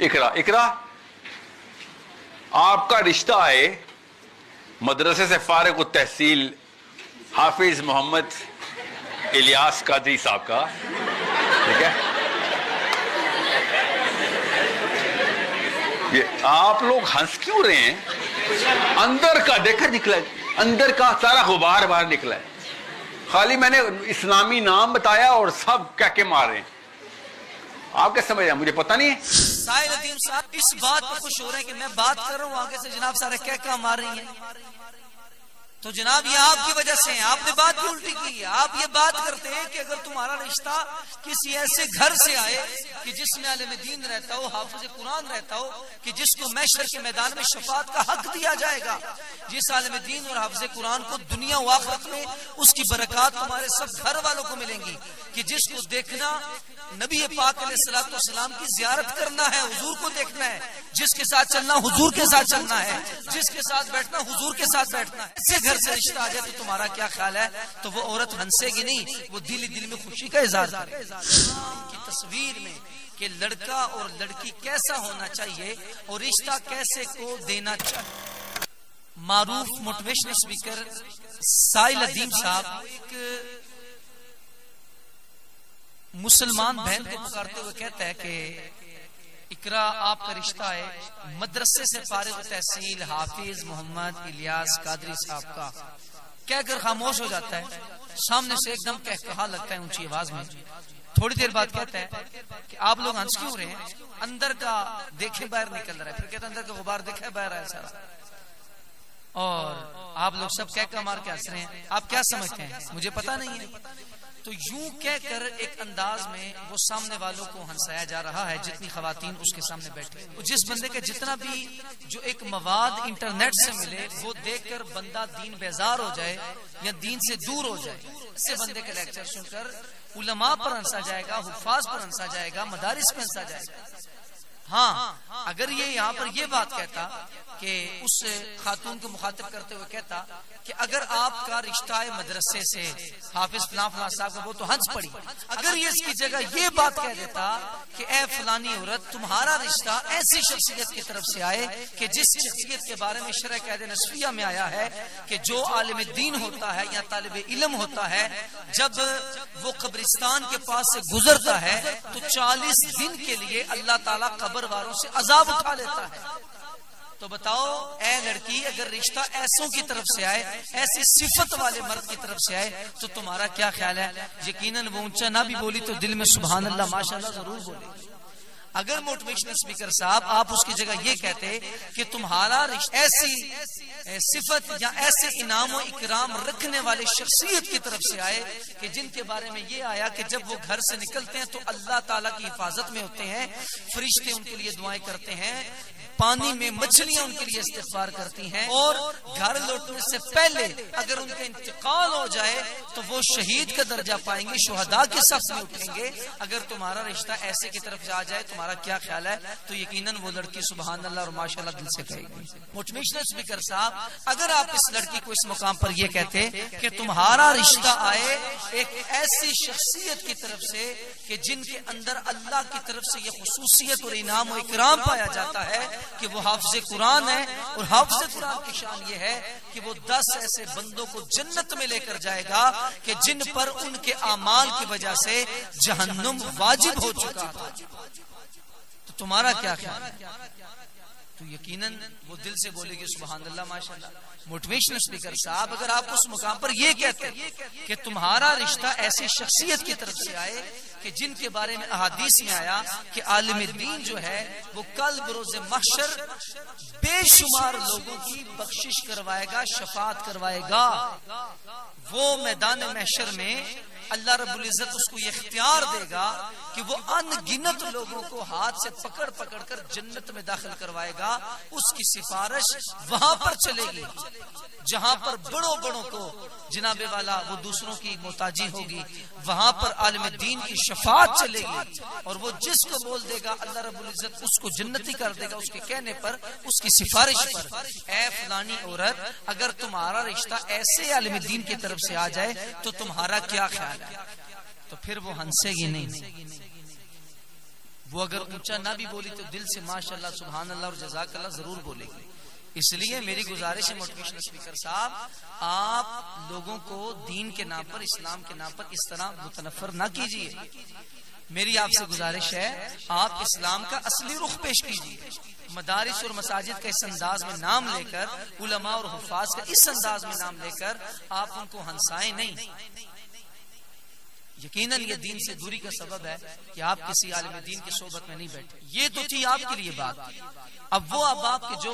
इकरा इकरा। आपका रिश्ता है मदरसे से फारग तहसील हाफिज मोहम्मद इलियास कादरी साहब का, ठीक है? ये आप लोग हंस क्यों रहे हैं? अंदर का देखा निकला अंदर का सारा गुबार बाहर निकला है। खाली मैंने इस्लामी नाम बताया और सब क्या के मार रहे हैं। आप क्या समझ रहे हैं? मुझे पता नहीं है। साहिल अदीम साहब, इस बात पर खुश हो रहे हैं कि मैं बात कर रहा हूँ आगे से जनाब सारे कहका मार रही हैं। तो जनाब, ये आपकी वजह से है। आपने बात भी उल्टी की है। आप ये बात करते हैं कि अगर तुम्हारा रिश्ता किसी ऐसे घर से आए कि जिसमें आलम दीन रहता हो, हाफिज कुरान रहता हो, कि जिसको मैशर के मैदान में शफात का हक दिया जाएगा, जिस आलम दीन और हाफिज कुरान को दुनिया वाखरत में उसकी बरकत तुम्हारे सब घर वालों को मिलेंगी, कि जिसको देखना, नबी पाक सलाम की जियारत करना है, हुजूर को देखना है, जिसके साथ चलना, हुजूर के साथ चलना है, जिसके साथ बैठना, हुजूर के साथ बैठना है। घर से रिश्ता आ जाए तो तुम्हारा क्या ख्याल है? तो वो औरत हंसेगी नहीं, वो दिल दिल में खुशी का इजहार की तस्वीर में कि लड़का और लड़की कैसा होना चाहिए और रिश्ता कैसे को देना चाहिए। मारूफ मोटिवेशनल स्पीकर साइल अदीम साहब, एक मुसलमान बहन को पुकारते हुए कहता है कि इकरा आपका रिश्ता है। मदरसे से फारिग तहसील हाफिज मोहम्मद इलियास कादरी साहब का। कहकर खामोश हो जाता है? सामने से एकदम कह कहा लगता है ऊँची आवाज़ में। थोड़ी देर बाद कहता है कि आप लोग हंस क्यों रहे हैं? अंदर का देखे बाहर निकल रहा है। फिर कहता अंदर का गुबार देखे बाहर है सारा। और आप लोग सब कह कर मार के हंस रहे हैं? आप क्या समझते हैं? मुझे पता नहीं है। तो यूँ कहकर एक अंदाज में वो सामने वालों को हंसाया जा रहा है, जितनी खातन उसके सामने बैठी तो जिस बंदे का जितना भी जो एक मवाद इंटरनेट से मिले, वो देखकर बंदा दीन बेजार हो जाए या दीन से दूर हो जाए, ऐसे बंदे के लेक्चर सुनकर उलमा पर हंसा जाएगा, हुफाज पर हंसा जाएगा, मदारिस पर हंसा जाएगा। हाँ अगर ये यहाँ पर ये बात कहता कि उस खातून को मुखातिब करते हुए कहता कि अगर आपका रिश्ता है मदरसे से हाफिज फला फला साहब का वो तो हंस पड़ी। अगर ये इसकी जगह ये बात कह देता कि ए फलानी औरत तुम्हारा रिश्ता ऐसी शख्सियत की तरफ़ से आए कि जिस शख्सियत के बारे में शरह कैद नसफिया में आया है कि जो आलिम दीन होता है या तालब इलम होता है जब वो कब्रिस्तान के पास से गुजरता है तो चालीस दिन के लिए अल्लाह ताला कब्र वालों से अजाब उठा लेता है। तो बताओ, ए लड़की, अगर रिश्ता ऐसों की तरफ़ से आए, ऐसी सिफत वाले मर्द की तरफ़ से आए तो तुम्हारा क्या ख्याल है? यकीनन वो ऊँचा ना भी बोली तो दिल में सुबह अल्लाह, माशाल्लाह ज़रूर बोलेगी। अगर मोटिवेशनल स्पीकर साहब, आप उसकी जगह ये कहते कि तुम्हारा ऐसी सिफत या ऐसे इनाम इकराम रखने वाले शख्सियत की तरफ़ से आए कि जिनके बारे में ये आया कि जब वो घर से निकलते हैं तो अल्लाह ताला की हिफाजत में होते हैं, फरिश्ते उनके लिए दुआएँ करते हैं पानी में मछलियाँ उनके लिए इस्तेफार करती हैं और घर लौटने से पहले अगर उनका इंतकाल हो जाए तो वो शहीद का दर्जा पाएँगे शहदा के साथ में उठेंगे अगर तुम्हारा रिश्ता ऐसे की तरफ़ से आ जाए तुम्हारा क्या ख्याल है? तो यकीनन वो लड़की सुबह अल्लाह और माशाल्लाह दिल से कहेगी। मोटिवेशनल स्पीकर साहब अगर आप इस लड़की को इस मुकाम पर यह कहते कि तुम्हारा रिश्ता आए एक ऐसी शख्सियत की तरफ़ से कि जिनके अंदर अल्लाह की तरफ़ से यह खसूसियत और इनाम और इकराम पाया जाता है कि वो हाफज कुरान है और हाफज कुरान की शान ये है कि वो दस ऐसे बंदों को जन्नत में लेकर जाएगा कि जिन पर उनके अमाल की वजह से जहन्नुम वाजिब हो चुका था। तो तुम्हारा क्या ख्याल तो यकीनन वो दिल से बोलेगी सुबह माशाल्लाह। मोटिवेशनल स्पीकर साहब, अगर आप उस मुकाम पर ये कहते हैं कि तुम्हारा रिश्ता ऐसी शख्सियत की तरफ़ से आए कि जिनके बारे में अहादीस में आया कि आलिम दीन जो है, वो कल बरोज मशर बेशुमार लोगों की बख्शिश करवाएगा, शफात करवाएगा। वो मैदान मशर में अल्लाह रब्बुल इज़्ज़त उसको ये इख्तियार देगा कि वो अनगिनत लोगों को हाथ से पकड़ पकड़ कर जन्नत में दाखिल करवाएगा। उसकी सिफारिश वहाँ पर चलेगी, जहाँ पर बड़ों बड़ों को जनाबे वाला वो दूसरों की मोताजी होगी। वहाँ पर आलम दीन की शफात चलेगी और वो जिसको बोल देगा, अल्लाह रब्बुल इज़्ज़त उसको जन्नती कर देगा उसके कहने पर, उसकी सिफारिश पर ए फलानी औरत, अगर तुम्हारा रिश्ता ऐसे आलम दीन की तरफ़ से आ जाए तो तुम्हारा क्या ख्याल? तो फिर वो हंसेगी नहीं। वो अगर ऊँचा ना भी बोली तो दिल से माशाल्लाह सुबहान अल्लाह और जजाक अल्लाह ज़रूर बोलेगी। इसलिए मेरी गुजारिश है मोटिवेशनल स्पीकर साहब, आप लोगों को दीन के नाम पर, इस्लाम के नाम पर इस तरह मुतनफर ना कीजिए। मेरी आपसे गुजारिश है, आप इस्लाम का असली रुख पेश कीजिए। मदारिस और मसाजिद का इस अंदाज में नाम लेकर, उलमा और हफाज का इस अंदाज में नाम लेकर, आप उनको हंसाएँ नहीं। यकीनन ये दीन से दूरी का सबब है कि आप किसी आलम दीन की सोबत में नहीं बैठे। ये तो थी आपके लिए बात। अब वो अब आपके जो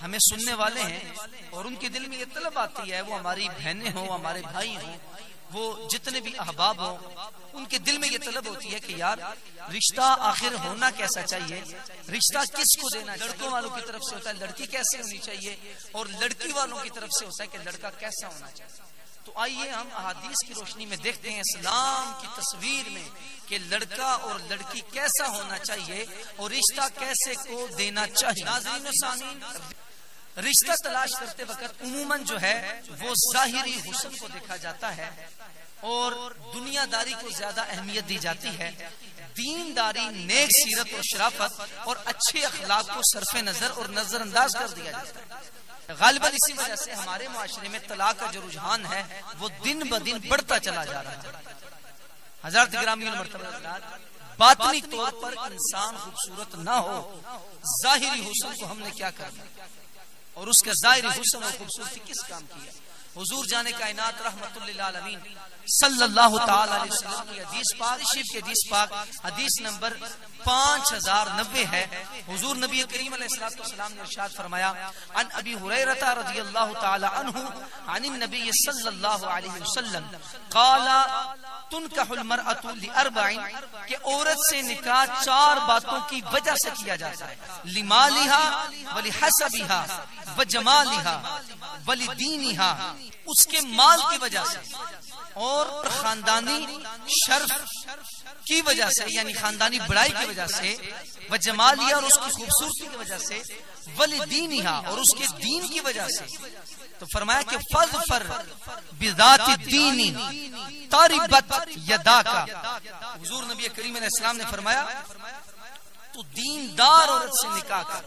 हमें सुनने वाले हैं और उनके दिल में ये तलब आती है, वो हमारी बहनें हो, हमारे भाई हो वो जितने भी अहबाब हो, उनके दिल में ये तलब होती है कि यार, रिश्ता आखिर होना कैसा चाहिए? रिश्ता किसको देना लड़कों वालों की तरफ़ से होता है, लड़की कैसे होनी चाहिए? और लड़की वालों की तरफ़ से होता है कि लड़का कैसा होना चाहिए? तो आइए हम अहादीस की रोशनी में देखते हैं इस्लाम की तस्वीर में कि लड़का और लड़की कैसा होना चाहिए और रिश्ता कैसे को देना चाहिए। रिश्ता तलाश करते वक्त उमूमन जो है, वो जाहिरी हुसन को देखा जाता है और दुनियादारी को ज़्यादा अहमियत दी जाती है। दीनदारी, नेक सीरत और शराफत और अच्छे अखलाक को सरफे नज़र और नजरअंदाज कर दिया जाता है। गालिबन इसी वजह से हमारे माशरे में तलाक का जो रुझान है, वो दिन ब दिन बढ़ता चला जा रहा है। हज़ार ग्रामीण बातनी तौर पर इंसान खूबसूरत ना हो, जाहिरी हुसन को हमने क्या करना और उसके जाहिरी हुसन और खूबसूरती किस काम की है? हुजूर जाने कायनात रहमतुल्लिल सल्लल्लाहु अलैहि वसल्लम की हदीस पाक शिव की हदीस पाक, हदीस नंबर पाँच हज़ार नब्बे है। हुजूर नबी करीम सलाम ने इरशाद फरमाया, अन अबी हुरैरता रज़ी अल्लाह तआला अन्हु अन नबी सल्लल्लाहु अलैहि वसल्लम, काला मरअतु लिअरबइन, कि औरत से निकाह चार बातों की वजह से किया जाता है। लिमालिहा वली हसबिहा व जमालिहा वली दीनिहा उसके माल की वजह से। और खानदानी शर्फ की वजह से, यानी खानदानी बड़ाई की वजह से व जमालिया और उसकी खूबसूरती की वजह से वली दीनिहा और उसके दीन की वजह से। तो फरमाया कि फज फर बिजात दीनी तारिबत यदा का। हुजूर नबी करीम इस्लाम ने फरमाया तो दीनदार औरत से निकाह कर।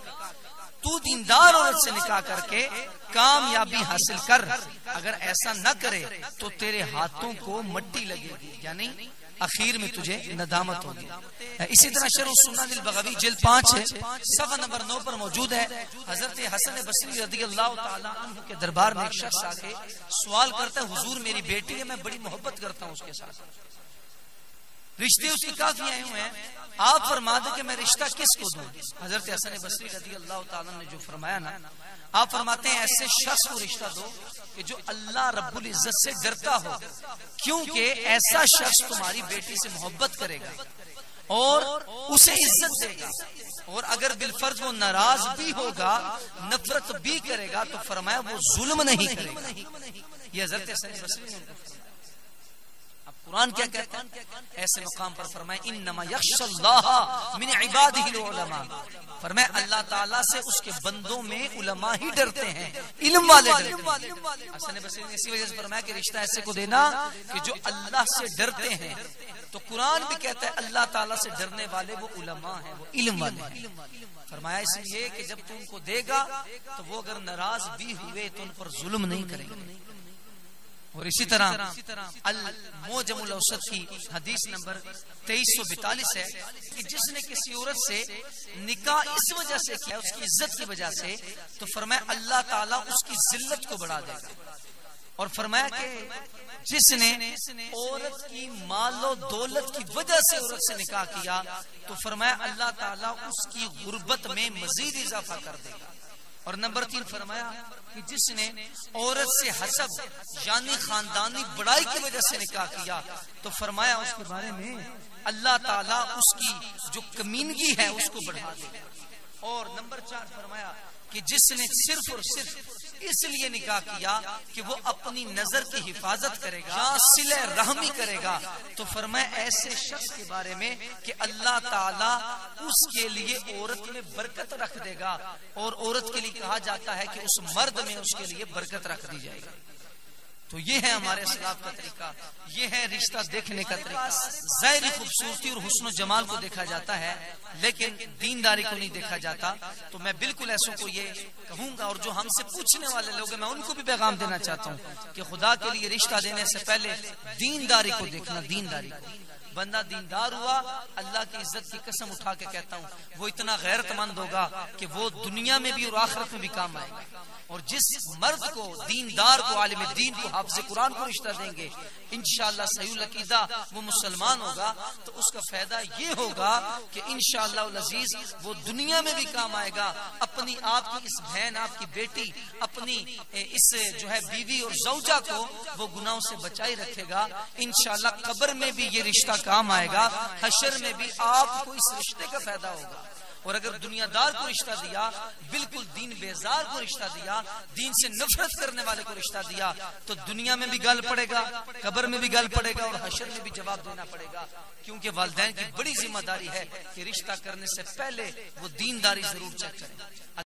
तू दीनदार औरत से निकाह करके कामयाबी हासिल कर। अगर ऐसा न करे तो तेरे हाथों को मट्टी लगेगी यानी आखिर में तुझे नदामत होगी। इसी तरह शर सुन्ना दिल बगवी जेल पाँच है। सफ़ा नंबर नौ पर मौजूद है। हज़रत हसन बसरी के दरबार में एक शख्स आके सवाल करता है, हुजूर, मेरी बेटी है, मैं बड़ी मोहब्बत करता हूँ उसके साथ। रिश्ते उसके काफ़ी आए हुए हैं। आप फरमा दे कि मैं रिश्ता किसको दूँ? हज़रत हसन बसरी रज़ी अल्लाह ने जो फरमाया ना, आप फरमाते हैं ऐसे शख्स को रिश्ता दो कि जो अल्लाह रब्बुल इज़्ज़त से डरता हो, क्योंकि ऐसा शख्स तुम्हारी बेटी से मोहब्बत करेगा और उसे इज़्ज़त देगा। और अगर बिलफर्ज वो नाराज़ भी होगा, नफरत भी करेगा तो फरमाया वो जुल्म नहीं करेगा। ये हज़रत हसन बसरी ने कुरान क्या कहता है? ऐसे मुकाम पर फरमाए इन नमा मिन इबादिहिलुलमा फरमाए, अल्लाह ताला से उसके बंदों में उलमा ही डरते हैं, इल्म वाले हसन बसरी ने इसी वजह से फरमाया कि रिश्ता ऐसे को देना कि जो अल्लाह से डरते हैं तो कुरान भी कहता है, अल्लाह ताला से डरने वाले वो उलमा हैं, वो इल्म वाले हैं। फरमाया इसलिए कि जब तू उनको देगा तो वो अगर नाराज़ भी हुए तो उन पर जुल्म नहीं करेंगे। और इसी तरह अल मोजमुल औसत की हदीस नंबर तेईस सौ बैतालीस है कि जिसने किसी औरत से निकाह इस वजह से किया, उसकी इज़्ज़त की वजह से तो फरमाया अल्लाह ताला उसकी जिल्लत को बढ़ा देगा। और फरमाया कि जिसने औरत की मालो दौलत की वजह से औरत से निकाह किया तो फरमाया अल्लाह ताला उसकी गुर्बत में मजीद इजाफा कर देगा। और नंबर तीन फरमाया कि जिसने औरत से हसब, यानी खानदानी बड़ाई की वजह से निकाह किया तो फरमाया उसके बारे में, अल्लाह ताला उसकी जो कमीनगी है उसको बढ़ा दे। और नंबर चार फरमाया कि जिसने सिर्फ़ और सिर्फ़ इसलिए निकाह किया कि वो अपनी नज़र की हिफाजत करेगा सिले रहमी करेगा। तो फरमाए ऐसे शख्स के बारे में कि अल्लाह ताला उसके लिए औरत में बरकत रख देगा और औरत के लिए कहा जाता है कि उस मर्द में उसके लिए बरकत रख दी जाएगी। तो ये है हमारे असलाफ का तरीका। ये है रिश्ता देखने का तरीका। जहरी खूबसूरती और हुसन जमाल को देखा जाता है, लेकिन दीनदारी को नहीं देखा जाता। तो मैं बिल्कुल ऐसों को ये कहूँगा, और जो हमसे पूछने वाले लोग हैं, मैं उनको भी पैगाम देना चाहता हूँ कि खुदा के लिए रिश्ता देने से पहले दीनदारी को देखना, दीनदारी को। बंदा दीनदार हुआ, अल्लाह की इज़्ज़त की कसम उठा के कहता हूँ, वो इतना गैरतमंद होगा कि वो दुनिया में भी और आखिरत में भी काम आएगा। और जिस मर्द को, दीनदार को, आलिम दीन को हाफज कुरान को रिश्ता देंगे इनशाला सही अकीदा वो मुसलमान होगा तो उसका फ़ायदा ये होगा कि इनशाला अज़ीज़ वो दुनिया में भी काम आएगा, अपनी आपकी इस बहन, आपकी बेटी, अपनी इस जो है बीवी और जौजा को वो गुनाहों से बचाई रखेगा। इनशाला कब्र में भी ये रिश्ता काम आएगा, हशर में भी आपको इस रिश्ते का फ़ायदा होगा। और अगर दुनियादार को रिश्ता दिया, बिल्कुल दीन बेजार को रिश्ता दिया, दीन से नफरत करने वाले को रिश्ता दिया तो दुनिया में भी गल पड़ेगा, कब्र में भी गल पड़ेगा और हशर में भी जवाब देना पड़ेगा। क्योंकि वालदेन की बड़ी ज़िम्मेदारी है कि रिश्ता करने से पहले वो दीनदारी ज़रूर चेक करें।